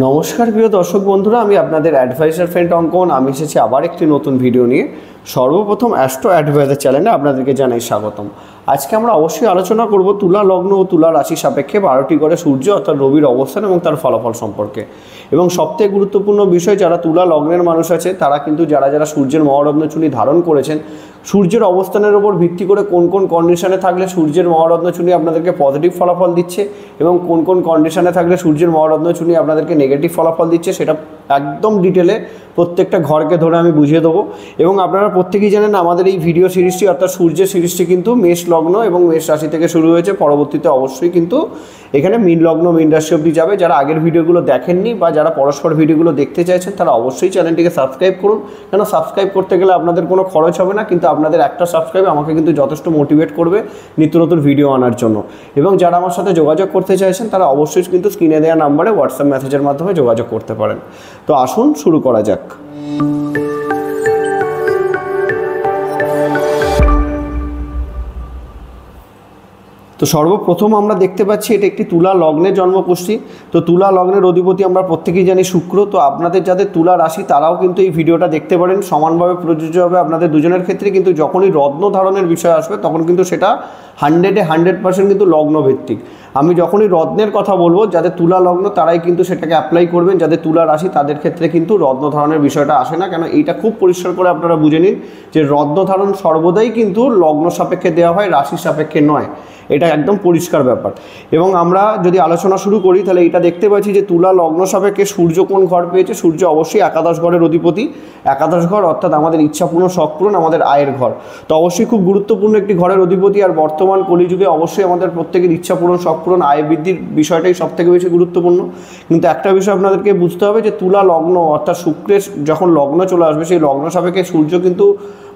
নমস্কার, প্রিয় দর্শক বন্ধুরা, আমি আপনাদের অ্যাডভাইজার ফ্রেন্ড অঙ্কন। আমি এসেছি আবার একটি নতুন ভিডিও নিয়ে। সর্বপ্রথম অ্যাস্ট্রো অ্যাডভাইজার চ্যানেলে আপনাদেরকে জানাই স্বাগতম। আজকে আমরা অবশ্যই আলোচনা করব তুলা লগ্ন ও তুলা রাশি সাপেক্ষে বারোটি করে সূর্য অর্থাৎ রবির অবস্থান এবং তার ফলাফল সম্পর্কে। এবং সবথেকে গুরুত্বপূর্ণ বিষয়, যারা তুলা লগ্নের মানুষ আছে, তারা কিন্তু যারা যারা সূর্যের মহারত্ন চুনি ধারণ করেছেন, সূর্যের অবস্থানের উপর ভিত্তি করে কোন কোন কন্ডিশনে থাকলে সূর্যের মহারত্ন চুনি আপনাদেরকে পজিটিভ ফলাফল দিচ্ছে এবং কোন কোন কন্ডিশনে থাকলে সূর্যের মহারত্ন চুনি আপনাদেরকে নেগেটিভ ফলাফল দিচ্ছে, সেটা একদম ডিটেলে প্রত্যেকটা ঘরকে ধরে আমি বুঝিয়ে দেবো। এবং আপনারা প্রত্যেকেই জানেন আমাদের এই ভিডিও সিরিজটি অর্থাৎ সূর্যের সিরিজটি কিন্তু মেষ লগ্ন এবং মেষ রাশি থেকে শুরু হয়েছে। পরবর্তীতে অবশ্যই কিন্তু এখানে মিন লগ্ন, মিন রাশি অবধি যাবে। যারা আগের ভিডিওগুলো দেখেননি বা যারা পরস্পর ভিডিওগুলো দেখতে চাইছেন, তারা অবশ্যই চ্যানেলটিকে সাবস্ক্রাইব করুন। কেন, সাবস্ক্রাইব করতে গেলে আপনাদের কোনো খরচ হবে না, কিন্তু আপনাদের একটা সাবস্ক্রাইব আমাকে কিন্তু যথেষ্ট মোটিভেট করবে নিত্য নতুন ভিডিও আনার জন্য। এবং যারা আমার সাথে যোগাযোগ করতে চাইছেন, তারা অবশ্যই কিন্তু স্ক্রিনে দেওয়া নাম্বারে হোয়াটসঅ্যাপ মেসেজের মাধ্যমে যোগাযোগ করতে পারেন। তো আসুন, শুরু করা যাক। তো সর্বপ্রথম আমরা দেখতে পাচ্ছি, এটা একটি তুলা লগ্নের জন্মকুষ্ঠী তো তুলা লগ্নের অধিপতি আমরা প্রত্যেকেই জানি শুক্র। তো আপনাদের যাদের তুলা রাশি, তারাও কিন্তু এই ভিডিওটা দেখতে পারেন। সমানভাবে প্রযোজ্য হবে আপনাদের দুজনের ক্ষেত্রে, কিন্তু যখনই রত্ন ধারণের বিষয় আসবে, তখন কিন্তু সেটা হান্ড্রেডে হান্ড্রেড পার্সেন্ট কিন্তু লগ্ন ভিত্তিক আমি যখনই রত্নের কথা বলব, যাদের তুলা লগ্ন, তারাই কিন্তু সেটাকে অ্যাপ্লাই করবেন। যাদের তুলা রাশি, তাদের ক্ষেত্রে কিন্তু রত্ন ধারণের বিষয়টা আসে না। কেন, এইটা খুব পরিষ্কার করে আপনারা বুঝে নিন যে রত্ন ধারণ সর্বদাই কিন্তু লগ্ন সাপেক্ষে দেওয়া হয়, রাশি সাপেক্ষে নয়। এটা একদম পরিষ্কার ব্যাপার। এবং আমরা যদি আলোচনা শুরু করি, তাহলে এটা দেখতে পাচ্ছি যে তুলা লগ্ন সাপেক্ষে সূর্য কোন ঘর পেয়েছে? সূর্য অবশ্যই একাদশ ঘরের অধিপতি। একাদশ ঘর অর্থাৎ আমাদের ইচ্ছাপূর্ণ, শখপূরণ, আমাদের আয়ের ঘর। তো অবশ্যই খুব গুরুত্বপূর্ণ একটি ঘরের অধিপতি। আর বর্তমান কলিযুগে অবশ্যই আমাদের প্রত্যেকের ইচ্ছাপূরণ শখপূরণ আয় বৃদ্ধির বিষয়টাই সব থেকে বেশি গুরুত্বপূর্ণ। কিন্তু একটা বিষয় আপনাদেরকে বুঝতে হবে যে, তুলা লগ্ন অর্থাৎ শুক্রের যখন লগ্ন চলে আসবে, সেই লগ্ন সাপেক্ষে সূর্য কিন্তু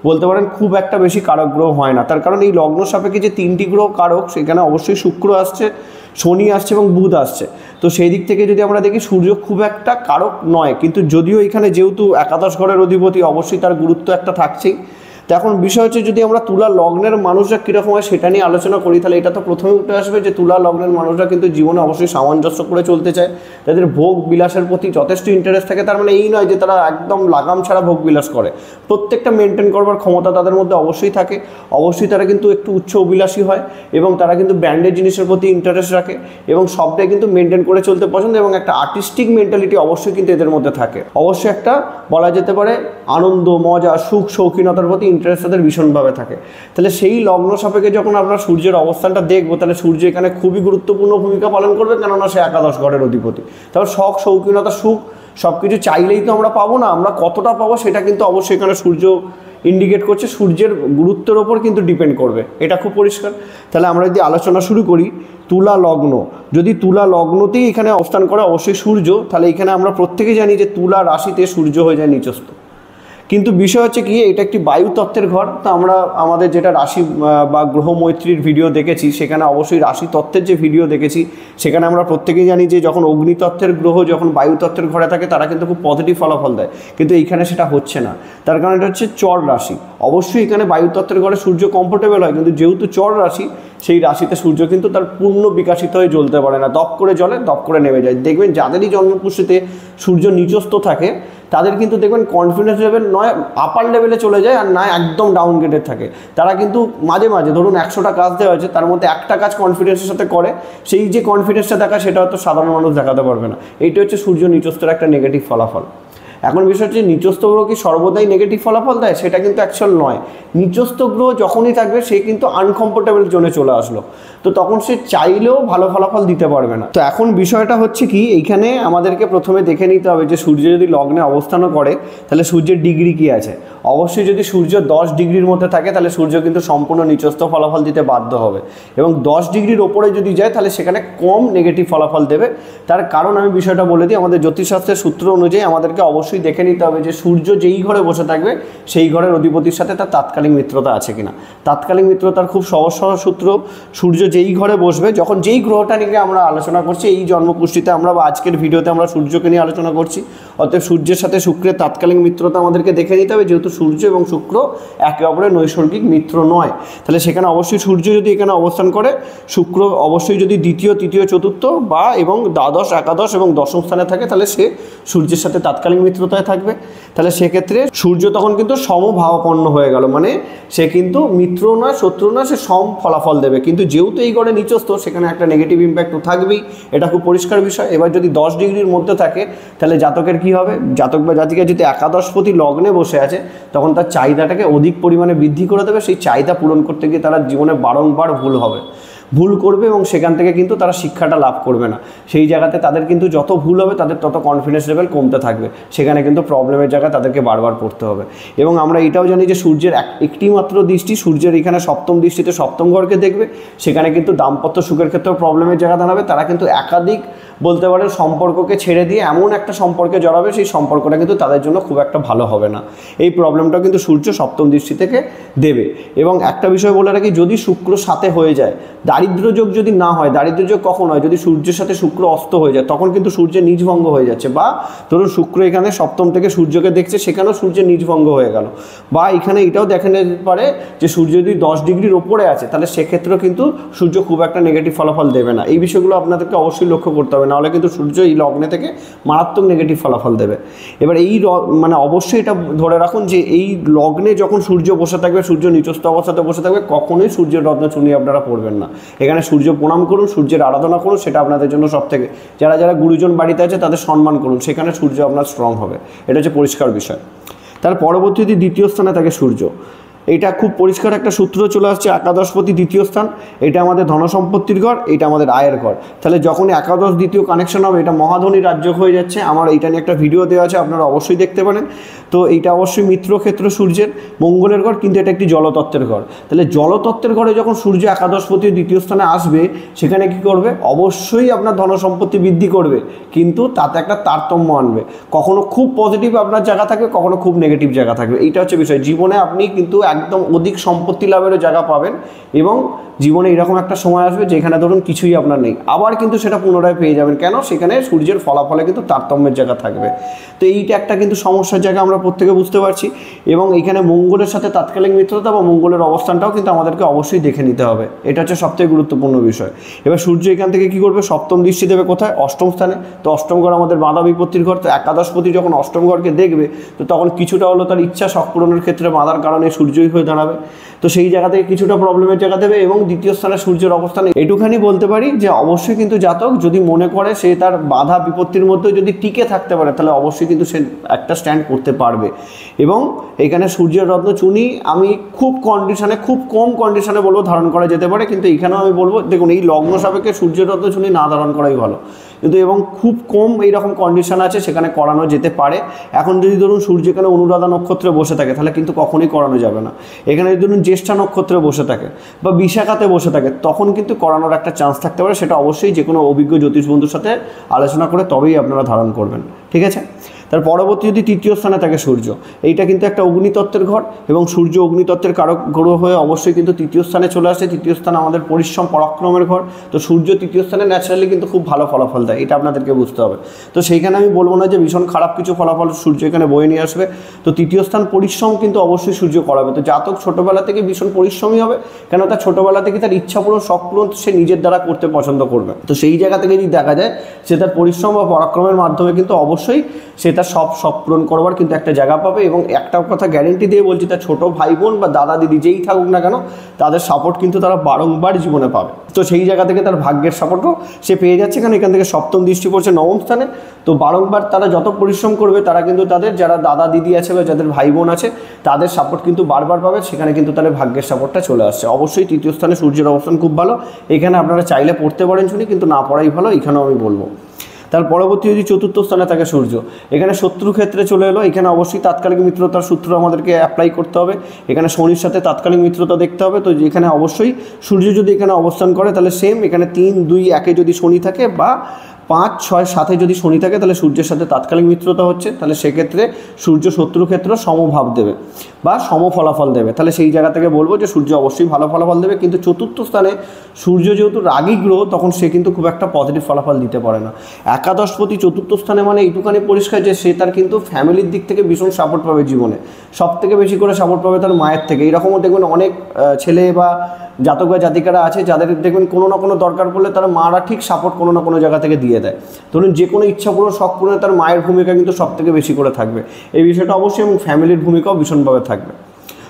বলতে পারেন খুব একটা বেশি কারক গ্রহ হয় না। তার কারণ এই লগ্ন সাপেক্ষে যে তিনটি গ্রহ কারক, সেখানে অবশ্যই শুক্র আসছে, শনি আসছে এবং বুধ আসছে। তো সেই দিক থেকে যদি আমরা দেখি, সূর্য খুব একটা কারক নয়। কিন্তু যদিও এখানে যেহেতু একাদশ ঘরের অধিপতি, অবশ্যই তার গুরুত্ব একটা থাকছেই। তো এখন বিষয় হচ্ছে যদি আমরা তুলা লগ্নের মানুষরা কীরকম হয় সেটা নিয়ে আলোচনা করি, তাহলে এটা তো প্রথমে উঠে আসবে যে তুলা লগ্নের মানুষরা কিন্তু জীবনে অবশ্যই সামঞ্জস্য করে চলতে চায়। তাদের ভোগ বিলাসের প্রতি যথেষ্ট ইন্টারেস্ট থাকে, তার মানে এই নয় যে তারা একদম লাগাম ছাড়া ভোগ বিলাস করে। প্রত্যেকটা মেনটেন করবার ক্ষমতা তাদের মধ্যে অবশ্যই থাকে। অবশ্যই তারা কিন্তু একটু উচ্চ অভিলাষী হয় এবং তারা কিন্তু ব্র্যান্ডেড জিনিসের প্রতি ইন্টারেস্ট রাখে এবং সবটাই কিন্তু মেনটেন করে চলতে পছন্দ এবং একটা আর্টিস্টিক মেন্টালিটি অবশ্যই কিন্তু এদের মধ্যে থাকে। অবশ্যই একটা বলা যেতে পারে আনন্দ, মজা, সুখ, শৌখিনতার প্রতি ইন্টারেস্ট তাদের ভীষণভাবে থাকে। তাহলে সেই লগ্ন সাপেক্ষে যখন আমরা সূর্যের অবস্থানটা দেখব, তাহলে সূর্য এখানে খুবই গুরুত্বপূর্ণ ভূমিকা পালন করবে, কেননা সে একাদশ ঘরের অধিপতি। তারপর শখ, শৌখিনতা, সুখ সব কিছু চাইলেই তো আমরা পাবো না, আমরা কতটা পাবো সেটা কিন্তু অবশ্যই এখানে সূর্য ইন্ডিকেট করছে, সূর্যের গুরুত্বের ওপর কিন্তু ডিপেন্ড করবে। এটা খুব পরিষ্কার। তাহলে আমরা যদি আলোচনা শুরু করি, তুলা লগ্ন। যদি তুলা লগ্নতেই এখানে অবস্থান করে অবশ্যই সূর্য, তাহলে এখানে আমরা প্রত্যেকেই জানি যে তুলা রাশিতে সূর্য হয়ে যায় নিচস্থ। কিন্তু বিষয় হচ্ছে কি, এটা একটি বায়ু তত্ত্বের ঘর। তো আমরা, আমাদের যেটা রাশি বা গ্রহ মৈত্রীর ভিডিও দেখেছি, সেখানে অবশ্যই রাশি তত্ত্বের যে ভিডিও দেখেছি, সেখানে আমরা প্রত্যেকেই জানি যে যখন অগ্নিতত্ত্বের গ্রহ যখন বায়ু তত্ত্বের ঘরে থাকে, তারা কিন্তু খুব পজিটিভ ফলাফল দেয়। কিন্তু এইখানে সেটা হচ্ছে না। তার কারণ এটা হচ্ছে চর রাশি। অবশ্যই এখানে বায়ু তত্ত্বের ঘরে সূর্য কমফোর্টেবল হয়, কিন্তু যেহেতু চর রাশি, সেই রাশিতে সূর্য কিন্তু তার পূর্ণ বিকাশিত হয়ে জ্বলতে পারে না। দপ করে জ্বলে, দপ করে নেমে যায়। দেখবেন যাদেরই জন্মপুষ্টিতে সূর্য নিচস্থ থাকে তাদের কিন্তু দেখবেন কনফিডেন্স লেভেল নয় আপার লেভেলে চলে যায় আর নয় একদম ডাউন গ্রেডের থাকে। তারা কিন্তু মাঝে মাঝে, ধরুন একশোটা কাজ দেওয়া হয়েছে, তার মধ্যে একটা কাজ কনফিডেন্সের সাথে করে, সেই যে কনফিডেন্সটা দেখা, সেটা হয়তো সাধারণ মানুষ দেখাতে পারবে না। এইটা হচ্ছে সূর্য নিচস্থের একটা নেগেটিভ ফলাফল। এখন বিষয় হচ্ছে নিচস্থ গ্রহ কি সর্বদাই নেগেটিভ ফলাফল দেয়? সেটা কিন্তু অ্যাকচুয়াল নয়। নিচস্থ গ্রহ যখনই থাকবে, সে কিন্তু আনকমফোর্টেবল জোনে চলে আসলো। তো তখন সে চাইলেও ভালো ফলাফল দিতে পারবে না। তো এখন বিষয়টা হচ্ছে কি, এইখানে আমাদেরকে প্রথমে দেখে নিতে হবে যে সূর্য যদি লগ্নে অবস্থানও করে, তাহলে সূর্যের ডিগ্রি কি আছে? অবশ্যই যদি সূর্য দশ ডিগ্রির মধ্যে থাকে, তাহলে সূর্য কিন্তু সম্পূর্ণ নিচস্থ ফলাফল দিতে বাধ্য হবে। এবং দশ ডিগ্রির ওপরে যদি যায়, তাহলে সেখানে কম নেগেটিভ ফলাফল দেবে। তার কারণ আমি বিষয়টা বলে দিই, আমাদের জ্যোতিষশাস্ত্রের সূত্র অনুযায়ী আমাদেরকে অবশ্যই দেখে নিতে হবে যে, সূর্য যেই ঘরে বসে থাকবে, সেই ঘরের অধিপতির সাথে তার তাৎকালিক মিত্রতা আছে কিনা। তাৎকালিক মিত্রতার খুব সহজ সহজ সূত্র, সূর্য যেই ঘরে বসবে, যখন যেই গ্রহটা নিয়ে আমরা আলোচনা করছি, এই জন্মপুষ্টিতে আমরা বা আজকের ভিডিওতে আমরা সূর্যকে নিয়ে আলোচনা করছি অতএব সূর্যের সাথে শুক্রের তাৎকালিক মিত্রতা আমাদেরকে দেখে নিতে হবে, যেহেতু সূর্য এবং শুক্র একে অপরের নৈসর্গিক মিত্র নয়। তাহলে সেখানে অবশ্যই সূর্য যদি এখানে অবস্থান করে, শুক্র অবশ্যই যদি দ্বিতীয়, তৃতীয়, চতুর্থ বা এবং দ্বাদশ, একাদশ এবং দশম স্থানে থাকে, তাহলে সে সূর্যের সাথে তাৎকালিক মিত্রতায় থাকবে। তাহলে সেক্ষেত্রে সূর্য তখন কিন্তু সমভাবাপন্ন হয়ে গেল মানে সে কিন্তু মিত্র নয় শত্রু নয় সে সম ফলাফল দেবে। কিন্তু যেহেতু এই গড়ে নিচস্থ, সেখানে একটা নেগেটিভ ইম্প্যাক্ট তো থাকবেই, এটা খুব পরিষ্কার বিষয়। এবার যদি দশ ডিগ্রির মধ্যে থাকে, তাহলে জাতকের কি হবে? জাতক বা জাতিকা যদি একাদশপতি লগ্নে বসে আছে, তখন তার চাহিদাটাকে অধিক পরিমাণে বৃদ্ধি করে দেবে। সেই চাহিদা পূরণ করতে গিয়ে তারা জীবনে বারংবার ভুল হবে। ভুল করবে এবং সেখান থেকে কিন্তু তারা শিক্ষাটা লাভ করবে না। সেই জায়গাতে তাদের কিন্তু যত ভুল হবে, তাদের তত কনফিডেন্স লেভেল কমতে থাকবে। সেখানে কিন্তু প্রবলেমের জায়গায় তাদেরকে বারবার পড়তে হবে। এবং আমরা এটাও জানি যে সূর্যের এক একটি মাত্র দৃষ্টি সূর্যের এখানে সপ্তম দৃষ্টিতে সপ্তম ঘরকে দেখবে। সেখানে কিন্তু দাম্পত্য সুখের ক্ষেত্রেও প্রবলেমের জায়গা দাঁড়াবে। তারা কিন্তু একাধিক বলতে পারেন সম্পর্ককে ছেড়ে দিয়ে এমন একটা সম্পর্কে জড়াবে, সেই সম্পর্কটা কিন্তু তাদের জন্য খুব একটা ভালো হবে না। এই প্রবলেমটা কিন্তু সূর্য সপ্তম দৃষ্টি থেকে দেবে। এবং একটা বিষয় বলে রাখি, যদি শুক্র সাথে হয়ে যায়, দারিদ্র যোগ যদি না হয়, দারিদ্র যোগ কখন হয়? যদি সূর্যের সাথে শুক্র অস্ত হয়ে যায়, তখন কিন্তু সূর্যের নিজভঙ্গ হয়ে যাচ্ছে। বা ধরুন শুক্র এখানে সপ্তম থেকে সূর্যকে দেখছে, সেখানেও সূর্যের নিজভঙ্গ হয়ে গেল। বা এখানে এটাও দেখা যেতে পারে যে সূর্য যদি দশ ডিগ্রির ওপরে আছে, তাহলে সেক্ষেত্রেও কিন্তু সূর্য খুব একটা নেগেটিভ ফলাফল দেবে না। এই বিষয়গুলো আপনাদেরকে অবশ্যই লক্ষ্য করতে হবে। নাহলে কিন্তু সূর্য এই লগ্নে থেকে মারাত্মক নেগেটিভ ফলাফল দেবে। এবার এই মানে অবশ্যই এটা ধরে রাখুন যে এই লগ্নে যখন সূর্য বসে থাকবে, সূর্য নিচস্থ অবস্থাতে বসে থাকবে, কখনোই সূর্যের রত্ন চুনি আপনারা পড়বেন না। এখানে সূর্য প্রণাম করুন, সূর্যের আরাধনা করুন, সেটা আপনাদের জন্য সব থেকে যারা যারা গুরুজন বাড়িতে আছে তাদের সম্মান করুন, সেখানে সূর্য আপনার স্ট্রং হবে। এটা হচ্ছে পরিষ্কার বিষয়। তার পরবর্তীতে দ্বিতীয় স্থানে থাকে সূর্য। এটা খুব পরিষ্কার একটা সূত্র চলে আসছে, একাদশপতি দ্বিতীয় স্থান। এটা আমাদের ধনসম্পত্তির ঘর, এটা আমাদের আয়ের ঘর। তাহলে যখন একাদশ দ্বিতীয় কানেকশন হবে, এটা মহাধনী রাজ্য হয়ে যাচ্ছে। আমার এইটা নিয়ে একটা ভিডিও দেওয়া আছে, আপনারা অবশ্যই দেখতে পারেন। তো এইটা অবশ্যই মিত্রক্ষেত্র সূর্যের, মঙ্গলের ঘর, কিন্তু এটা একটি জলতত্ত্বের ঘর। তাহলে জলতত্ত্বের ঘরে যখন সূর্য একাদশপতি দ্বিতীয় স্থানে আসবে, সেখানে কি করবে? অবশ্যই আপনার ধনসম্পত্তি বৃদ্ধি করবে, কিন্তু তাতে একটা তারতম্য আনবে। কখনো খুব পজিটিভ আপনার জায়গা থাকবে, কখনো খুব নেগেটিভ জায়গা থাকবে। এইটা হচ্ছে বিষয়। জীবনে আপনি কিন্তু একদম অধিক সম্পত্তি লাভেরও জায়গা পাবেন এবং জীবনে এরকম একটা সময় আসবে যেখানে ধরুন কিছুই আপনার নেই। আবার কিন্তু সেটা পুনরায় পেয়ে যাবেন। কেন? সেখানে সূর্যের ফলাফলে কিন্তু তারতম্যের জায়গা থাকবে। তো এইটা একটা কিন্তু সমস্যার জায়গা আমরা প্রত্যেকে বুঝতে পারছি এবং এখানে মঙ্গলের সাথে তাৎকালিক মিত্রতা বা মঙ্গলের অবস্থানটাও কিন্তু আমাদেরকে অবশ্যই দেখে নিতে হবে। এটা হচ্ছে সবথেকে গুরুত্বপূর্ণ বিষয়। এবার সূর্য এখান থেকে কি করবে? সপ্তম দৃষ্টি দেবে কোথায়? অষ্টম স্থানে। তো অষ্টম ঘর আমাদের বাধা বিপত্তির ঘর। তো একাদশপতি যখন অষ্টম ঘরকে দেখবে, তো তখন কিছুটা হলো তার ইচ্ছা শখ পূরণের ক্ষেত্রে বাধার কারণে সূর্যই হয়ে দাঁড়াবে। তো সেই জায়গা থেকে কিছুটা প্রবলেমের জায়গা দেবে এবং দ্বিতীয় স্থানে সূর্যের অবস্থান এটুখানি বলতে পারি যে অবশ্যই কিন্তু জাতক যদি মনে করে সে তার বাধা বিপত্তির মধ্যে যদি টিকে থাকতে পারে, তাহলে অবশ্যই কিন্তু সে একটা স্ট্যান্ড করতে পারবে। এবং এখানে সূর্যের রত্ন চুনি আমি খুব কন্ডিশনে খুব কম কন্ডিশনে বলব ধারণ করা যেতে পারে, কিন্তু এখানেও আমি বলব, দেখুন এই লগ্ন সাপেক্ষে সূর্যের রত্ন চুনি না ধারণ করাই ভালো। কিন্তু এবং খুব কম এইরকম কন্ডিশন আছে সেখানে করানো যেতে পারে। এখন যদি ধরুন সূর্য এখানে অনুরাধা নক্ষত্রে বসে থাকে, তাহলে কিন্তু কখনোই করানো যাবে না। এখানে যদি ধরুন জ্যেষ্ঠা নক্ষত্রে বসে থাকে বা বিশাখাতে বসে থাকে, তখন কিন্তু করানোর একটা চান্স থাকতে পারে। সেটা অবশ্যই যে কোনো অভিজ্ঞ জ্যোতিষ বন্ধুর সাথে আলোচনা করে তবেই আপনারা ধারণ করবেন। ঠিক আছে? তার পরবর্তী যদি তৃতীয় স্থানে থাকে সূর্য, এইটা কিন্তু একটা অগ্নিতত্ত্বের ঘর এবং সূর্য অগ্নিতত্ত্বের কারক গ্রহ হয়ে অবশ্যই কিন্তু তৃতীয় স্থানে চলে আসে। তৃতীয় স্থান আমাদের পরিশ্রম, পরাক্রমের ঘর। তো সূর্য তৃতীয় স্থানে ন্যাচারালি কিন্তু খুব ভালো ফলাফল দেয়, এটা আপনাদেরকে বুঝতে হবে। তো সেইখানে আমি বলব না যে ভীষণ খারাপ কিছু ফলাফল সূর্য এখানে বয়ে নিয়ে আসবে। তো তৃতীয় স্থান পরিশ্রম কিন্তু অবশ্যই সূর্য করাবে। তো জাতক ছোটোবেলা থেকে ভীষণ পরিশ্রমী হবে, কেন তার ছোটোবেলা থেকে তার ইচ্ছা পূরণ, শখ সে নিজের দ্বারা করতে পছন্দ করবে। তো সেই জায়গা থেকে যদি দেখা যায়, সে তার পরিশ্রম বা পরাক্রমের মাধ্যমে কিন্তু অবশ্যই সে তার সব সব পূরণ করবার কিন্তু একটা জায়গা পাবে এবং একটা কথা গ্যারেন্টি দিয়ে বলছি, তার ছোটো ভাই বোন বা দাদা দিদি যেই থাকুক না কেন, তাদের সাপোর্ট কিন্তু তারা বারংবার জীবনে পাবে। তো সেই জায়গা থেকে তার ভাগ্যের সাপোর্টও সে পেয়ে যাচ্ছে কারণ এখান থেকে সপ্তম দৃষ্টি পড়ছে নবম স্থানে। তো বারংবার তারা যত পরিশ্রম করবে, তারা কিন্তু তাদের যারা দাদা দিদি আছে বা যাদের ভাই বোন আছে, তাদের সাপোর্ট কিন্তু বারবার পাবে। সেখানে কিন্তু তাদের ভাগ্যের সাপোর্টটা চলে আসছে। অবশ্যই তৃতীয় স্থানে সূর্যের অবস্থান খুব ভালো। এখানে আপনারা চাইলে পড়তে পারেন শুনি, কিন্তু না পড়াই ভালো, এখানেও আমি বলব। তার পরবর্তী যদি চতুর্থ স্থানে থাকে সূর্য, এখানে শত্রু ক্ষেত্রে চলে এলো, এখানে অবশ্যই তাৎকালিক মিত্রতার সূত্র আমাদেরকে অ্যাপ্লাই করতে হবে। এখানে শনির সাথে তাৎকালিক মিত্রতা দেখতে হবে, তো এখানে অবশ্যই সূর্য যদি এখানে অবস্থান করে, তাহলে সেম এখানে তিন, দুই, একে যদি শনি থাকে বা পাঁচ, ছয় সাথে যদি শনি থাকে, তাহলে সূর্যের সাথে তাৎকালিক মিত্রতা হচ্ছে, তাহলে সেক্ষেত্রে সূর্য শত্রু ক্ষেত্র সমভাব দেবে বা সম ফলাফল দেবে। তাহলে সেই জায়গা থেকে বলব যে সূর্য অবশ্যই ভালো ফলাফল দেবে, কিন্তু চতুর্থ স্থানে সূর্য যেহেতু রাগী গ্রহ, তখন সে কিন্তু খুব একটা পজিটিভ ফলাফল দিতে পারে না। একাদশপতি চতুর্থ স্থানে মানে এইটুখানি পরিষ্কার যে সে তার কিন্তু ফ্যামিলির দিক থেকে ভীষণ সাপোর্ট পাবে জীবনে। সব থেকে বেশি করে সাপোর্ট পাবে তার মায়ের থেকে। এইরকমও দেখবেন অনেক ছেলে বা জাতক বা জাতিকারা আছে, যাদের দেখবেন কোনো না কোনো দরকার পড়লে তার মারা ঠিক সাপোর্ট কোনো না কোনো জায়গা থেকে দিয়ে দেয় ধরুন যে কোনো ইচ্ছা পূরণ শখ পূরণে তার মায়ের ভূমিকা কিন্তু সব থেকে বেশি করে থাকবে। এই বিষয়টা অবশ্যই এবং ফ্যামিলির ভূমিকাও ভীষণভাবে থাকবে।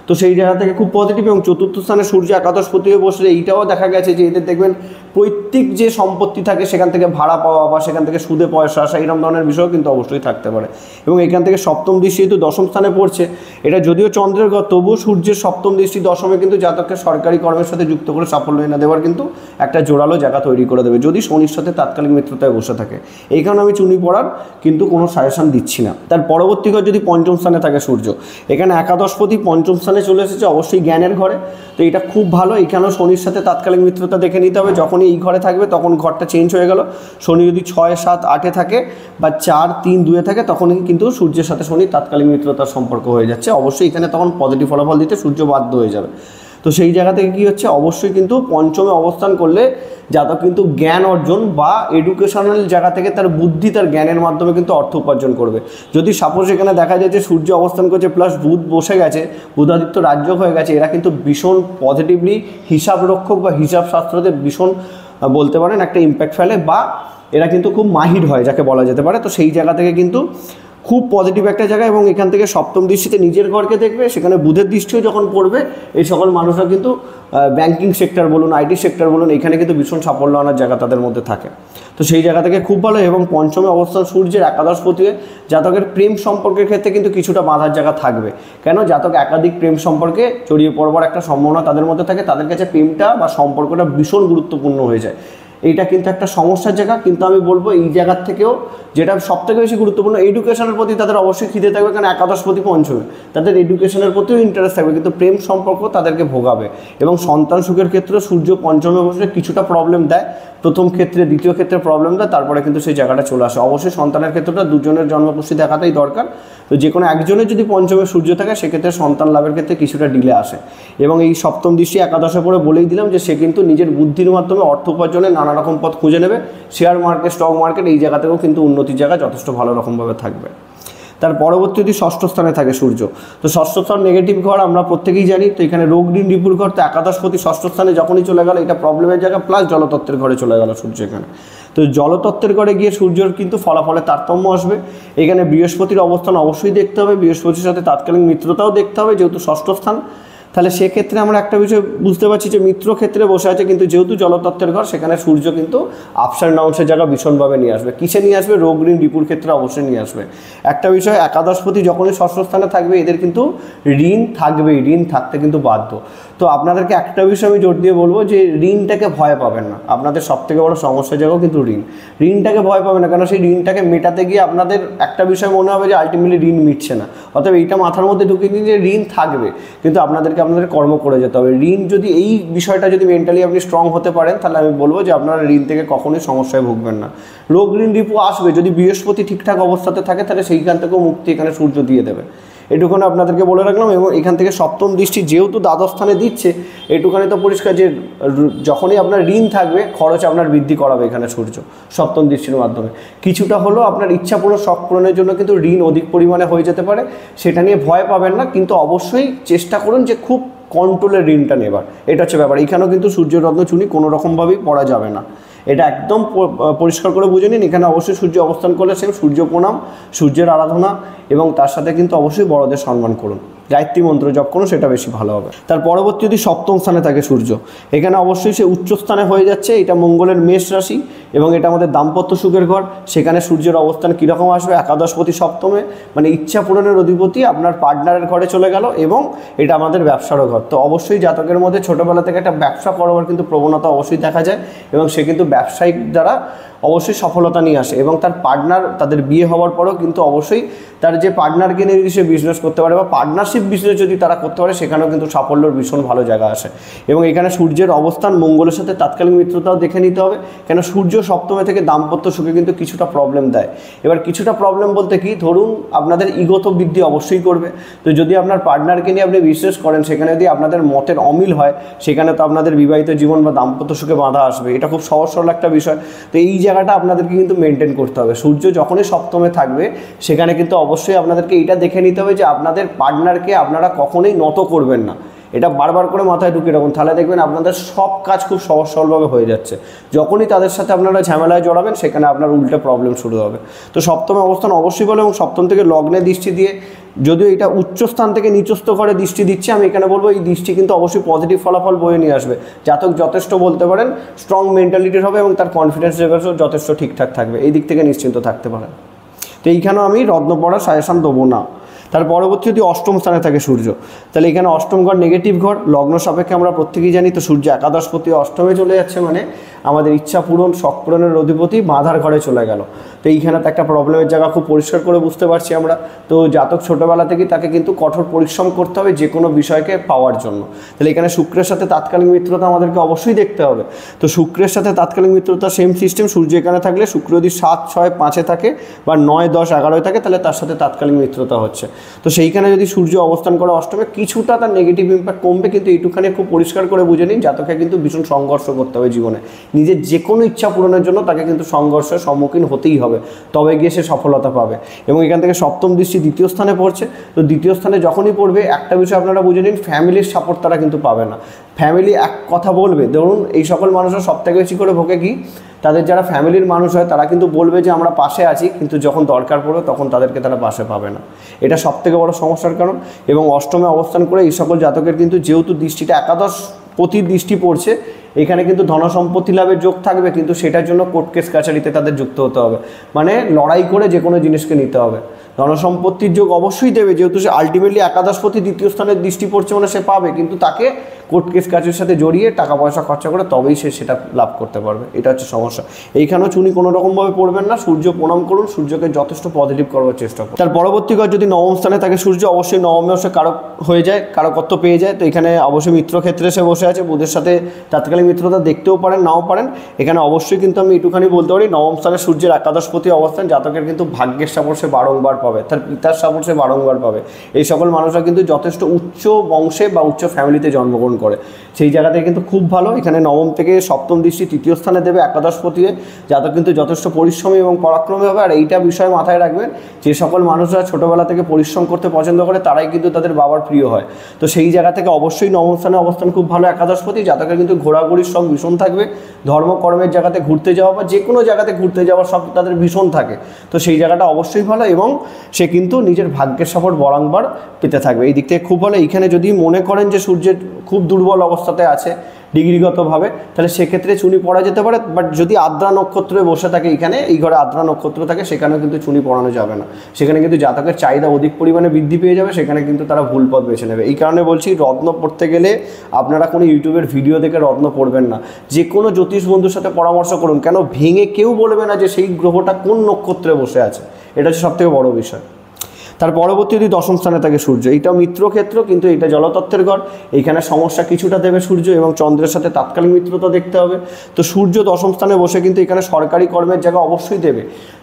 তো সেই জায়গা থেকে খুব পজিটিভ এবং চতুর্থ স্থানে সূর্য একাদশপতি হয়ে বসলে এইটাও দেখা গেছে যে এদের দেখবেন পৈতৃক যে সম্পত্তি থাকে সেখান থেকে ভাড়া পাওয়া বা সেখান থেকে সুদে পয়সা আসা এরকম ধরনের বিষয়ও কিন্তু অবশ্যই থাকতে পারে। এবং এখান থেকে সপ্তম দৃষ্টি যেহেতু দশম স্থানে পড়ছে, এটা যদিও চন্দ্রের ঘর তবুও সূর্যের সপ্তম দৃষ্টি দশমে কিন্তু জাতককে সরকারি কর্মের সাথে যুক্ত করে সাফল্য এনে দেওয়ার কিন্তু একটা জোরালো জায়গা তৈরি করে দেবে। যদি শনির সাথে তাৎকালিক মিত্রতায় বসে থাকে, এই কারণে আমি চুনি পড়ার কিন্তু কোনো সাজেশন দিচ্ছি না। তার পরবর্তী ঘর যদি পঞ্চম স্থানে থাকে সূর্য, এখানে একাদশপতি পঞ্চম স্থানে চলে এসেছে, অবশ্যই জ্ঞানের ঘরে। তো এটা খুব ভালো। এখানেও শনির সাথে তাৎকালিক মিত্রতা দেখে নিতে হবে? যখনই এই ঘরে থাকবে, তখন ঘরটা চেঞ্জ হয়ে গেল। শনি যদি ছয়, সাত, আটে থাকে বা চার, তিন, দুয়ে থাকে তখন কিন্তু সূর্যের সাথে শনি তাৎকালিক মিত্রতার সম্পর্ক হয়ে যাচ্ছে। অবশ্যই এখানে তখন পজিটিভ ফলাফল দিতে সূর্য বাধ্য হয়ে যাবে। তো সেই জায়গা থেকে কী হচ্ছে? অবশ্যই কিন্তু পঞ্চমে অবস্থান করলে জাতক কিন্তু জ্ঞান অর্জন বা এডুকেশনাল জায়গা থেকে তার বুদ্ধি তার জ্ঞানের মাধ্যমে কিন্তু অর্থ উপার্জন করবে। যদি সাপোজ এখানে দেখা যায় যে সূর্য অবস্থান করছে প্লাস বুধ বসে গেছে, বুধাদিত্য রাজ্য হয়ে গেছে, এরা কিন্তু ভীষণ পজিটিভলি হিসাব রক্ষক বা হিসাব শাস্ত্রতে ভীষণ বলতে পারেন একটা ইম্প্যাক্ট ফেলে বা এরা কিন্তু খুব মাহির হয় যাকে বলা যেতে পারে। তো সেই জায়গা থেকে কিন্তু খুব পজিটিভ একটা জায়গা এবং এখান থেকে সপ্তম দৃষ্টিতে নিজের ঘরকে দেখবে, সেখানে বুধের দৃষ্টিও যখন পড়বে, এই সকল মানুষরা কিন্তু ব্যাংকিং সেক্টর বলুন আইটি সেক্টর বলুন, এখানে কিন্তু ভীষণ সাফল্য আনার জায়গা তাদের মধ্যে থাকে। তো সেই জায়গা থেকে খুব ভালো এবং পঞ্চমে অবস্থান সূর্যের একাদশ পতিয়ে জাতকের প্রেম সম্পর্কের ক্ষেত্রে কিন্তু কিছুটা বাধার জায়গা থাকবে। কেন? জাতক একাধিক প্রেম সম্পর্কে জড়িয়ে পড়বার একটা সম্ভাবনা তাদের মধ্যে থাকে, তাদের কাছে প্রেমটা বা সম্পর্কটা ভীষণ গুরুত্বপূর্ণ হয়ে যায়। এইটা কিন্তু একটা সমস্যার জায়গা, কিন্তু আমি বলব এই জায়গার থেকেও যেটা সব থেকে বেশি গুরুত্বপূর্ণ এডুকেশনের প্রতি তাদের অবশ্যই খিদে থাকবে, কারণ একাদশ প্রতি পঞ্চমে, তাদের এডুকেশনের প্রতিও ইন্টারেস্ট থাকবে, কিন্তু প্রেম সম্পর্ক তাদেরকে ভোগাবে। এবং সন্তান সুখের ক্ষেত্রে সূর্য পঞ্চমে বসে কিছুটা প্রবলেম দেয়, প্রথম ক্ষেত্রে, দ্বিতীয় ক্ষেত্রে প্রবলেম দেয়, তারপরে কিন্তু সেই জায়গাটা চলে আসে। অবশ্যই সন্তানের ক্ষেত্রটা দুজনের জন্মপুষ্টি দেখাতেই দরকার। তো যে কোনো একজনের যদি পঞ্চমে সূর্য থাকে, সেক্ষেত্রে সন্তান লাভের ক্ষেত্রে কিছুটা ডিলে আসে। এবং এই সপ্তম দৃষ্টি একাদশে পরে বলেই দিলাম যে সে কিন্তু নিজের বুদ্ধির মাধ্যমে অর্থ উপার্জনে নানা রকম পথ খুঁজে নেবে। শেয়ার মার্কেট স্টক মার্কেট এই জায়গা থেকেও কিন্তু উন্নতির জায়গা যথেষ্ট ভালো রকমভাবে থাকবে। তার পরবর্তী যদি ষষ্ঠ স্থানে থাকে সূর্য। তো ষষ্ঠ স্থান নেগেটিভ ঘর আমরা প্রত্যেকেই জানি। তো এখানে রোগ ঋণ রিপুর ঘর, তো একাদশ একাদশপতি ষষ্ঠ স্থানে যখনই চলে গেল, এটা প্রবলেমের জায়গা প্লাস জলতত্ত্বের ঘরে চলে গেল সূর্য এখানে। তো জলতত্ত্বের ঘরে গিয়ে সূর্যর কিন্তু ফলাফলে তারতম্য আসবে। এখানে বৃহস্পতির অবস্থান অবশ্যই দেখতে হবে। বৃহস্পতির সাথে তাৎকালীন মিত্রতাও দেখতে হবে, যেহেতু ষষ্ঠ স্থান। তাহলে সেক্ষেত্রে আমরা একটা বিষয় বুঝতে পারছি যে মিত্র ক্ষেত্রে বসে আছে কিন্তু যেহেতু জলতত্ত্বের ঘর, সেখানে সূর্য কিন্তু আপস অ্যান্ড ডাউন্সের জায়গা ভীষণভাবে নিয়ে আসবে। কিসে নিয়ে আসবে? রোগ ঋণ বিপুর ক্ষেত্রে অবশ্যই নিয়ে আসবে। একটা বিষয় একাদশপতি যখনই ষষ্ঠ স্থানে থাকবে, এদের কিন্তু ঋণ থাকবেই, ঋণ থাকতে কিন্তু বাধ্য। তো আপনাদেরকে একটা বিষয় আমি জোর দিয়ে বলব যে ঋণটাকে ভয় পাবেন না। আপনাদের সব থেকে বড় সমস্যা জায়গাও কিন্তু ঋণ। ঋণটাকে ভয় পাবেন না কেন সেই ঋণটাকে মেটাতে গিয়ে আপনাদের একটা বিষয় মনে হবে যে আলটিমেটলি ঋণ মিটছে না। অতএব এইটা মাথার মধ্যে ঢুকিয়ে নিন যে ঋণ থাকবে, কিন্তু আপনাদেরকে আপনাদের কর্ম করে যেতে হবে। ঋণ যদি এই বিষয়টা যদি মেন্টালি আপনি স্ট্রং হতে পারেন, তাহলে আমি বলব যে আপনারা ঋণ থেকে কখনোই সমস্যায় ভুগবেন না। রোগ ঋণ রিপু আসবে, যদি বৃহস্পতি ঠিকঠাক অবস্থাতে থাকে, তাহলে সেইখান থেকেও মুক্তি এখানে সূর্য দিয়ে দেবে। এটুখানি আপনাদেরকে বলে রাখলাম এবং এখান থেকে সপ্তম দৃষ্টি যেহেতু দ্বাদশ স্থানে দিচ্ছে, এটুখানি তো পরিষ্কার যে যখনই আপনার ঋণ থাকবে, খরচ আপনার বৃদ্ধি করাবে এখানে সূর্য, সপ্তম দৃষ্টির মাধ্যমে। কিছুটা হলেও আপনার ইচ্ছা পূরণ শখ পূরণের জন্য কিন্তু ঋণ অধিক পরিমাণে হয়ে যেতে পারে, সেটা নিয়ে ভয় পাবেন না, কিন্তু অবশ্যই চেষ্টা করুন যে খুব কন্ট্রোলের ঋণটা নেবার। এটা হচ্ছে ব্যাপার। এখানেও কিন্তু সূর্যরত্ন চুনি কোনো রকমভাবেই পড়া যাবে না। এটা একদম পরিষ্কার করে বুঝে নিন। এখানে অবশ্যই সূর্য অবস্থান করলে সেম সূর্য প্রণাম, সূর্যের আরাধনা এবং তার সাথে কিন্তু অবশ্যই বড়দের সম্মান করুন। গায়ত্রী মন্ত্র জপ করুন, সেটা বেশি ভালো হবে। তার পরবর্তী যদি সপ্তম স্থানে থাকে সূর্য, এখানে অবশ্যই সে উচ্চস্থানে হয়ে যাচ্ছে। এটা মঙ্গলের মেষ রাশি। এবং এটা আমাদের দাম্পত্য সুখের ঘর। সেখানে সূর্যের অবস্থান কীরকম আসবে? একাদশপতি সপ্তমে। মানে ইচ্ছা পূরণের অধিপতি আপনার পার্টনারের ঘরে চলে গেল এবং এটা আমাদের ব্যবসারও ঘর। তো অবশ্যই জাতকের মধ্যে ছোটোবেলা থেকে একটা ব্যবসা করবার কিন্তু প্রবণতা অবশ্যই দেখা যায় এবং সে কিন্তু ব্যবসায়িক দ্বারা অবশ্যই সফলতা নিয়ে আসে এবং তার পার্টনার তাদের বিয়ে হওয়ার পরেও কিন্তু অবশ্যই তার যে পার্টনারকে নিয়ে যদি সে বিজনেস করতে পারে বা পার্টনারশিপ বিজনেস যদি তারা করতে পারে, সেখানেও কিন্তু সাফল্যর ভীষণ ভালো জায়গা আসে। এবং এখানে সূর্যের অবস্থান মঙ্গলের সাথে তাৎকালিক মিত্রতাও দেখে নিতে হবে, কেন সূর্য সপ্তমে থেকে দাম্পত্য সুখে কিন্তু কিছুটা প্রবলেম দেয়। এবার কিছুটা প্রবলেম বলতে কি, ধরুন আপনাদের ইগত বৃদ্ধি অবশ্যই করবে। তো যদি আপনার পার্টনারকে নিয়ে আপনি বিজনেস করেন, সেখানে যদি আপনাদের মতের অমিল হয়, সেখানে তো আপনাদের বিবাহিত জীবন বা দাম্পত্য সুখে বাধা আসবে। এটা খুব সহজ সরল একটা বিষয়। তো এই জায়গাটা আপনাদেরকে কিন্তু মেনটেন করতে হবে। সূর্য যখনই সপ্তমে থাকবে, সেখানে কিন্তু অবশ্যই আপনাদেরকে এটা দেখে নিতে হবে যে আপনাদের পার্টনারকে আপনারা কখনোই নত করবেন না। এটা বারবার করে মাথায় ঢুকিয়ে রাখুন। তাহলে দেখবেন আপনাদের সব কাজ খুব সহজ সরলভাবে হয়ে যাচ্ছে। যখনই তাদের সাথে আপনারা ঝামেলায় জড়াবেন, সেখানে আপনার উল্টে প্রবলেম শুরু হবে। তো সপ্তম অবস্থান অবশ্যই বলে এবং সপ্তম থেকে লগ্নে দৃষ্টি দিয়ে, যদিও এটা উচ্চ স্থান থেকে নিচস্থ করে দৃষ্টি দিচ্ছে, আমি এখানে বলব এই দৃষ্টি কিন্তু অবশ্যই পজিটিভ ফলাফল বয়ে নিয়ে আসবে। জাতক যথেষ্ট বলতে পারেন স্ট্রং মেন্টালিটির হবে এবং তার কনফিডেন্স লেভেলসও যথেষ্ট ঠিকঠাক থাকবে। এই দিক থেকে নিশ্চিন্ত থাকতে পারেন। তো এইখানেও আমি রত্ন পড়ার সাজেশান দেবো না। তার পরবর্তী যদি অষ্টম স্থানে থাকে সূর্য, তাহলে এখানে অষ্টম ঘর নেগেটিভ ঘর, লগ্ন সাপেক্ষে আমরা প্রত্যেকেই জানি তো সূর্য একাদশপতি অষ্টমে চলে যাচ্ছে মানে আমাদের ইচ্ছা পূরণ, শখ পূরণের অধিপতি মাধার ঘরে চলে গেল। তো এইখানে তো একটা প্রবলেমের জায়গা খুব পরিষ্কার করে বুঝতে পারছি আমরা। তো জাতক ছোটোবেলা থেকে তাকে কিন্তু কঠোর পরিশ্রম করতে হবে যে কোনো বিষয়কে পাওয়ার জন্য। তাহলে এখানে শুক্রের সাথে তাৎকালিক মিত্রতা আমাদেরকে অবশ্যই দেখতে হবে। তো শুক্রের সাথে তাৎকালীন মিত্রতা সেম সিস্টেম সূর্য এখানে থাকলে শুক্র যদি সাত, ছয়, পাঁচে থাকে বা নয়, দশ, এগারোয় থাকে, তাহলে তার সাথে তাৎকালিক মিত্রতা হচ্ছে। তো সেইখানে যদি সূর্য অবস্থান করে অষ্টমে, কিছুটা তার নেগেটিভ ইম্প্যাক্ট কমবে, কিন্তু এইটুখানি খুব পরিষ্কার করে বুঝে নিন, জাতকে কিন্তু ভীষণ সংঘর্ষ করতে হবে জীবনে। নিজের যে কোনো ইচ্ছা পূরণের জন্য তাকে কিন্তু সংঘর্ষের সম্মুখীন হতেই হবে, তবে গিয়ে সে সফলতা পাবে। এবং এখান থেকে সপ্তম দৃষ্টি দ্বিতীয় স্থানে পড়ছে, তো দ্বিতীয় স্থানে যখনই পড়বে, একটা বিষয় আপনারা বুঝে নিন ফ্যামিলির সাপোর্ট তারা কিন্তু পাবে না। ফ্যামিলি এক কথা বলবে, ধরুন এই সকল মানুষরা সব থেকে বেশি করে ভোগে কি? তাদের যারা ফ্যামিলির মানুষ হয়, তারা কিন্তু বলবে যে আমরা পাশে আছি, কিন্তু যখন দরকার পড়বে তখন তাদেরকে তারা পাশে পাবে না। এটা সবথেকে বড় সমস্যার কারণ। এবং অষ্টমে অবস্থান করে এই সকল জাতকের কিন্তু যেহেতু দৃষ্টিটা একাদশ প্রতি দৃষ্টি পড়ছে, এখানে কিন্তু ধনসম্পত্তি লাভের যোগ থাকবে, কিন্তু সেটার জন্য কোর্ট কেস কাছারিতে তাদের যুক্ত হতে হবে। মানে লড়াই করে যে কোনো জিনিসকে নিতে হবে। ধনসম্পত্তির যোগ অবশ্যই দেবে, যেহেতু সে আলটিমেটলি একাদশপতি দ্বিতীয় স্থানের দৃষ্টি পড়ছে মানে সে পাবে, কিন্তু তাকে কোর্ট কেস কাজের সাথে জড়িয়ে টাকা পয়সা খরচা করে তবেই সে সেটা লাভ করতে পারবে। এটা হচ্ছে সমস্যা। এইখানেও চুনি কোনো রকমভাবে পড়বেন না, সূর্য প্রণাম করুন, সূর্যকে যথেষ্ট পজিটিভ করবার চেষ্টা করুন। তার পরবর্তী কাজ যদি নবম স্থানে থাকে, সূর্য অবশ্যই নবমে অবশ্যই কারক হয়ে যায়, কারকত্ব পেয়ে যায়, তো এখানে অবশ্যই মিত্র ক্ষেত্রে সে বসে আছে, বুধের সাথে তাৎকালীন মিত্রতা দেখতেও পারেন, নাও পারেন। এখানে অবশ্যই কিন্তু আমি একটুখানি বলতে পারি, নবম স্থানে সূর্যের একাদশপতি অবস্থান, জাতকের কিন্তু ভাগ্যের সাপোর্ট সে বারংবার পাবে, তার পিতার সাপোর্ট সে বারংবার পাবে। এই সকল মানুষরা কিন্তু যথেষ্ট উচ্চ বংশে বা উচ্চ ফ্যামিলিতে জন্মগ্রহণ করে। সেই জায়গা থেকে কিন্তু খুব ভালো। এখানে নবম থেকে সপ্তম দৃষ্টি তৃতীয় স্থানে দেবে একাদশ একাদশপতিয়ে যাতে কিন্তু যথেষ্ট পরিশ্রমী এবং পরাক্রমী হবে। আর এইটা বিষয় মাথায় রাখবেন যে সকল মানুষরা ছোটোবেলা থেকে পরিশ্রম করতে পছন্দ করে, তারাই কিন্তু তাদের বাবার প্রিয় হয়। তো সেই জায়গা থেকে অবশ্যই নবম স্থানে অবস্থান। খুব ভালো একাদশপতি জাতকের কিন্তু ঘোরাঘুরির সব ভীষণ থাকবে। ধর্মকর্মের জায়গাতে ঘুরতে যাওয়া বা যে কোনো জায়গাতে ঘুরতে যাওয়ার সব তাদের ভীষণ থাকে। তো সেই জায়গাটা অবশ্যই ভালো এবং সে কিন্তু নিজের ভাগ্যের সাপোর্ট বরাংবার পেতে থাকবে। এই দিক থেকে খুব ভালো। এইখানে যদি মনে করেন যে সূর্যের খুব দুর্বল অবস্থাতে আছে ডিগ্রিগতভাবে, তাহলে সেক্ষেত্রে চুনি পড়া যেতে পারে বাট যদি আদ্রা নক্ষত্রে বসে থাকে এখানে, এই ঘরে আদ্রা নক্ষত্র থাকে, সেখানেও কিন্তু চুনি পড়ানো যাবে না। সেখানে কিন্তু জাতকের চাহিদা অধিক পরিমাণে বৃদ্ধি পেয়ে যাবে, সেখানে কিন্তু তারা ভুল পথ বেছে নেবে। এই কারণে বলছি, রত্ন পড়তে গেলে আপনারা কোনো ইউটিউবের ভিডিও দেখে রত্ন পড়বেন না। যে কোনো জ্যোতিষ বন্ধুর সাথে পরামর্শ করুন, কেন ভেঙে কেউ বলবে না যে সেই গ্রহটা কোন নক্ষত্রে বসে আছে? এটা হচ্ছে সবথেকে বড় বিষয়। তার পরবর্তী যদি দশম স্থানে থাকে সূর্য। এইটা মিত্রক্ষেত্র, কিন্তু এটা জলতত্ত্বের ঘর। এইখানে সমস্যা কিছুটা দেবে সূর্য এবং চন্দ্রের সাথে তাৎকালীন মিত্রতা দেখতে হবে। তো সূর্য দশম স্থানে বসে কিন্তু এখানে সরকারি কর্মের জায়গা অবশ্যই দেবে।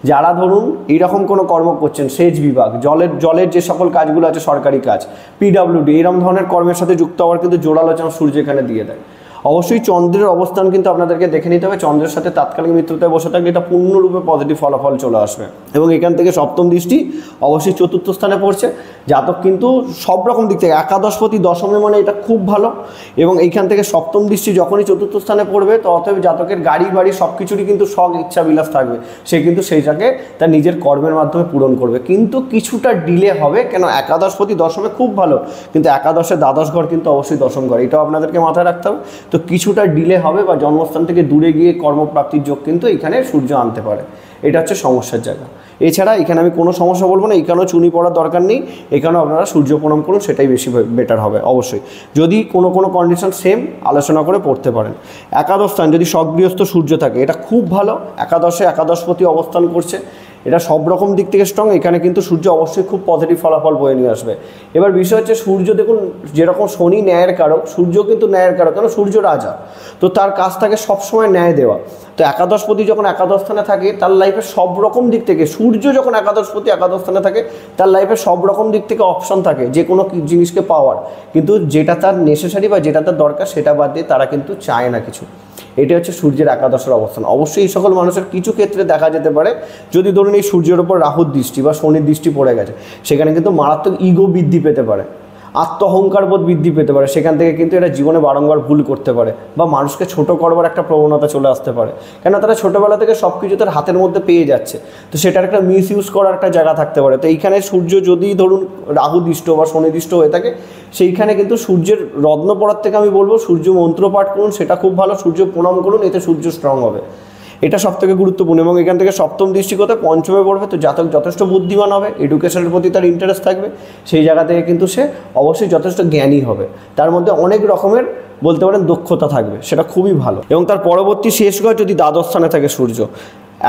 যারা ধরুন এইরকম কোনো কর্ম করছেন, সেচ বিভাগ, জলের জলের যে সকল কাজগুলো আছে সরকারি কাজ পিডাব্লিউডি এরকম ধরনের কর্মের সাথে যুক্ত হওয়ার কিন্তু জোরালোচনা সূর্য এখানে দিয়ে দেয়। অবশ্যই চন্দ্রের অবস্থান কিন্তু আপনাদেরকে দেখে নিতে হবে। চন্দ্রের সাথে তাৎকালিক মৃত্যুতে বসে থাকলে এটা পূর্ণরূপে পজিটিভ ফলাফল চলে আসবে। এবং এখান থেকে সপ্তম দৃষ্টি অবশ্যই চতুর্থ স্থানে পড়ছে। জাতক কিন্তু সব রকম দিক থেকে, একাদশপতি, দশমে মানে এটা খুব ভালো। এবং এইখান থেকে সপ্তম দৃষ্টি যখনই চতুর্থ স্থানে পড়বে, তো অতএব জাতকের গাড়ি, বাড়ি সব কিছুরই কিন্তু শখ ইচ্ছা বিলাস থাকবে। সে কিন্তু সেইটাকে তার নিজের কর্মের মাধ্যমে পূরণ করবে। কিন্তু কিছুটা ডিলে হবে, কেন একাদশপতি, দশমে খুব ভালো। কিন্তু একাদশে দ্বাদশ ঘর কিন্তু অবশ্যই দশম ঘর। এটাও আপনাদেরকে মাথায় রাখতে হবে। তো কিছুটা ডিলে হবে বা জন্মস্থান থেকে দূরে গিয়ে কর্মপ্রাপ্তির যোগ কিন্তু এখানে সূর্য আনতে পারে। এটা হচ্ছে সমস্যার জায়গা। এছাড়া এখানে আমি কোনো সমস্যা বলব না, এখানেও চুনি পড়ার দরকার নেই, এখানেও আপনারা সূর্য প্রণাম করুন, সেটাই বেশি বেটার হবে, অবশ্যই। যদি কোনো কোনো কন্ডিশন সেম আলোচনা করে পড়তে পারেন। একাদশ স্থান, যদি সগৃহস্থ সূর্য থাকে, এটা খুব ভালো, একাদশে একাদশপতি অবস্থান করছে এটা সব রকম দিক থেকে স্ট্রং এখানে কিন্তু সূর্য অবশ্যই খুব পজিটিভ ফলাফল বয়ে নিয়ে আসবে। এবার বিষয় হচ্ছে সূর্য, দেখুন, যেরকম শনি ন্যায়ের কারক, সূর্য কিন্তু ন্যায়ের কারক, কেন? সূর্য রাজা। তো তার কাজ থাকে সবসময় ন্যায় দেওয়া। তো একাদশপতি যখন একাদশ স্থানে থাকে, তার লাইফে সব রকম দিক থেকে, সূর্য যখন একাদশপতি একাদশ স্থানে থাকে, তার লাইফে সব রকম দিক থেকে অপশন থাকে, যে কোনো জিনিসকে পাওয়ার। কিন্তু যেটা তার নেসেসারি বা যেটা তার দরকার, সেটা বাদ দিয়ে তারা কিন্তু চায় না কিছু। এটা হচ্ছে সূর্যের একাদশের অবস্থান। অবশ্যই এই সকল মানুষের কিছু ক্ষেত্রে দেখা যেতে পারে, যদি ধরুন এই সূর্যের ওপর রাহুর দৃষ্টি বা শনির দৃষ্টি পড়ে গেছে, সেখানে কিন্তু মারাত্মক ইগো বৃদ্ধি পেতে পারে। আত্ম অহংকার বোধ বৃদ্ধি পেতে পারে। সেখান থেকে কিন্তু এরা জীবনে বারংবার ভুল করতে পারে বা মানুষকে ছোট করবার একটা প্রবণতা চলে আসতে পারে। কেন তারা ছোটোবেলা থেকে সব কিছু তার হাতের মধ্যে পেয়ে যাচ্ছে। তো সেটার একটা মিস ইউজ করার একটা জায়গা থাকতে পারে। তো এইখানে সূর্য যদি ধরুন রাহুদৃষ্ট বা শনিদৃষ্ট হয়ে থাকে, সেইখানে কিন্তু সূর্যের রত্ন পড়ার থেকে আমি বলব, সূর্য মন্ত্র পাঠ করুন, সেটা খুব ভালো। সূর্য প্রণাম করুন, এতে সূর্য স্ট্রং হবে। এটা সব থেকে গুরুত্বপূর্ণ এবং এখান থেকে সপ্তম দৃষ্টিকোতে পঞ্চমে পড়বে, তো জাতক যথেষ্ট বুদ্ধিমান হবে এডুকেশনের প্রতি তার ইন্টারেস্ট থাকবে, সেই জায়গা থেকে কিন্তু সে অবশ্যই যথেষ্ট জ্ঞানী হবে। তার মধ্যে অনেক রকমের বলতে পারেন দক্ষতা থাকবে, সেটা খুবই ভালো। এবং তার পরবর্তী শেষ ঘর যদি দ্বাদশ স্থানে থাকে সূর্য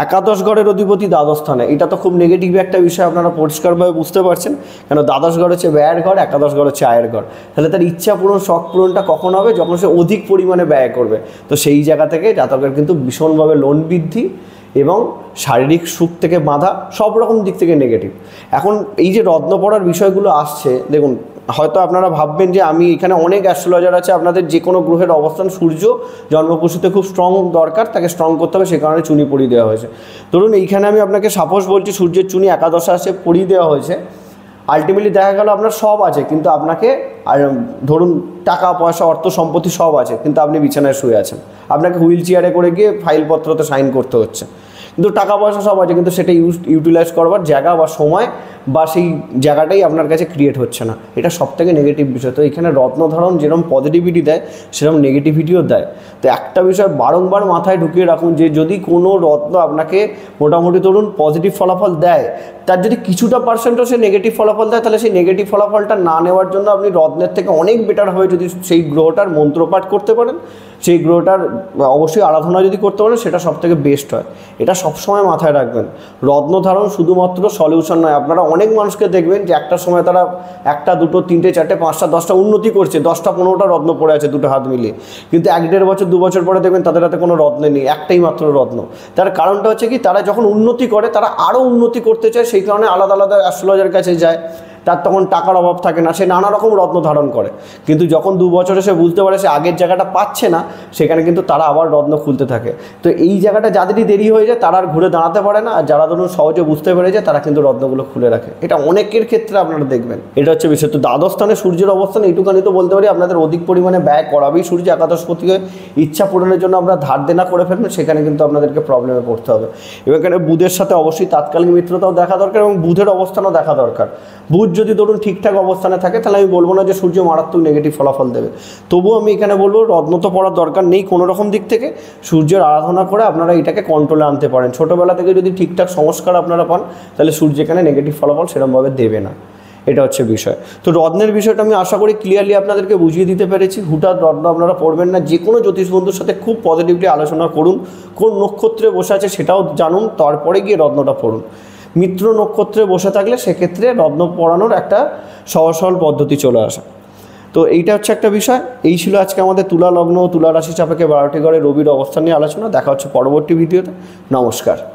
একাদশ ঘরের অধিপতি দ্বাদশ স্থানে। এটা তো খুব নেগেটিভ একটা বিষয়, আপনারা পরিষ্কারভাবে বুঝতে পারছেন। কেন দ্বাদশ ঘর হচ্ছে ব্যয়ের ঘর একাদশ ঘর হচ্ছে আয়ের ঘর তাহলে তার ইচ্ছা পূরণ, শখ পূরণটা কখন হবে? যখন সে অধিক পরিমাণে ব্যয় করবে। তো সেই জায়গা থেকে জাতকের কিন্তু ভীষণভাবে লোন বৃদ্ধি এবং শারীরিক সুখ থেকে বাধা সব রকম দিক থেকে নেগেটিভ এখন এই যে রত্ন পড়ার বিষয়গুলো আসছে, দেখুন হয়তো আপনারা ভাববেন যে আমি এখানে অনেক অ্যাস্ট্রোলজার আছে, আপনাদের যে কোনো গ্রহের অবস্থান, সূর্য জন্মকুশিতে খুব স্ট্রং দরকার, তাকে স্ট্রং করতে হবে, সে কারণে চুনি পরিয়ে দেওয়া হয়েছে। ধরুন এইখানে আমি আপনাকে সাপোজ বলছি সূর্যের চুনি একাদশে আসে, পরিয়ে দেওয়া হয়েছে। আলটিমেটলি দেখা গেল আপনার সব আছে, কিন্তু আপনাকে, আর ধরুন টাকা, পয়সা, অর্থ, সম্পত্তি সব আছে, কিন্তু আপনি বিছানায় শুয়ে আছেন। আপনাকে হুইল চেয়ারে করে গিয়ে ফাইলপত্রতে সাইন করতে হচ্ছে। কিন্তু টাকা, পয়সা সব আছে, কিন্তু সেটা ইউজ ইউটিলাইজ করবার জায়গা বা সময় বা সেই জায়গাটাই আপনার কাছে ক্রিয়েট হচ্ছে না। এটা সব থেকে নেগেটিভ বিষয়। তো এখানে রত্নধারণ যেরকম পজিটিভিটি দেয়, সেরকম নেগেটিভিটিও দেয়। তো একটা বিষয় বারংবার মাথায় ঢুকিয়ে রাখুন যে, যদি কোনো রত্ন আপনাকে মোটামুটি ধরুন পজিটিভ ফলাফল দেয়, তার যদি কিছুটা পার্সেন্টও সে নেগেটিভ ফলাফল দেয়, তাহলে সেই নেগেটিভ ফলাফলটা না নেওয়ার জন্য আপনি রত্নের থেকে অনেক বেটার হবে যদি সেই গ্রহটার মন্ত্রপাঠ করতে পারেন, সেই গ্রহটার অবশ্যই আরাধনা যদি করতে পারেন, সেটা সব থেকে বেস্ট হয়। এটা সবসময় মাথায় রাখবেন। রত্ন ধারণ শুধুমাত্র সলিউশন নয়, আপনারা অনেক মানুষকে দেখবেন যে একটা সময় তারা একটা, দুটো, তিনটে, চারটে, পাঁচটা, দশটা উন্নতি করছে, দশটা, পনেরোটা রত্ন পড়ে আছে দুটো হাত মিলিয়ে। কিন্তু এক দেড় বছর, দু বছর পরে দেখবেন তাদের হাতে কোনো রত্ন নেই, একটাই মাত্র রত্ন। তার কারণটা হচ্ছে কি, তারা যখন উন্নতি করে, তারা আরও উন্নতি করতে চায়, সেই কারণে আলাদা আলাদা অ্যাস্ট্রোলজার কাছে যায়। তার তখন টাকার অভাব থাকে না, সে নানা রকম রত্ন ধারণ করে। কিন্তু যখন দু বছরে সে বুঝতে পারে সে আগের জায়গাটা পাচ্ছে না, সেখানে কিন্তু তারা আবার রত্ন খুলতে থাকে। তো এই জায়গাটা যাদেরই দেরি হয়ে যায়, তারা আর ঘুরে দাঁড়াতে পারে না, আর যারা ধরুন সহজে বুঝতে পেরে যায়, তারা কিন্তু রত্নগুলো খুলে রাখে। এটা অনেকের ক্ষেত্রে আপনারা দেখবেন। এটা হচ্ছে বিষয়। তো দ্বাদশ স্থানে সূর্যের অবস্থান, এইটুখানি তো বলতে পারি, আপনাদের অধিক পরিমাণে ব্যয় করাবেই সূর্য। একাদশপতি হয়ে ইচ্ছা পূরণের জন্য আমরা ধার দেনা করে ফেলবেন, সেখানে কিন্তু আপনাদেরকে প্রবলেমে পড়তে হবে। এবং এখানে বুধের সাথে অবশ্যই তাৎকালিক মিত্রতাও দেখা দরকার এবং বুধের অবস্থানও দেখা দরকার। বুধ যদি ধরুন ঠিকঠাক অবস্থানে থাকে, তাহলে আমি বলব না যে সূর্য মারাত্মক নেগেটিভ ফলাফল দেবে। তবুও আমি এখানে বলব, রত্ন তো পড়ার দরকার নেই কোনো রকম দিক থেকে। সূর্যের আরাধনা করে আপনারা এটাকে কন্ট্রোলে আনতে পারেন। ছোটোবেলা থেকে যদি ঠিকঠাক সংস্কার আপনারা পান, তাহলে সূর্য এখানে নেগেটিভ ফলাফল সেরকমভাবে দেবে না। এটা হচ্ছে বিষয়। তো রত্নের বিষয়টা আমি আশা করি ক্লিয়ারলি আপনাদেরকে বুঝিয়ে দিতে পেরেছি। হুটার রত্ন আপনারা পড়বেন না। যে কোনো জ্যোতিষ বন্ধুর সাথে খুব পজিটিভলি আলোচনা করুন। কোন নক্ষত্রে বসে আছে সেটাও জানুন। তারপরে গিয়ে রত্নটা পড়ুন। মিত্র নক্ষত্রে বসে থাকলে সেক্ষেত্রে রত্ন পড়ানোর একটা সহজ সরল পদ্ধতি চলে আসে। তো এইটা হচ্ছে একটা বিষয়। এই ছিল আজকে আমাদের তুলা লগ্ন ও তুলা রাশি চাপেকে বারোটি ঘরে রবির অবস্থান নিয়ে আলোচনা। দেখা হচ্ছে পরবর্তী ভিডিওতে। নমস্কার।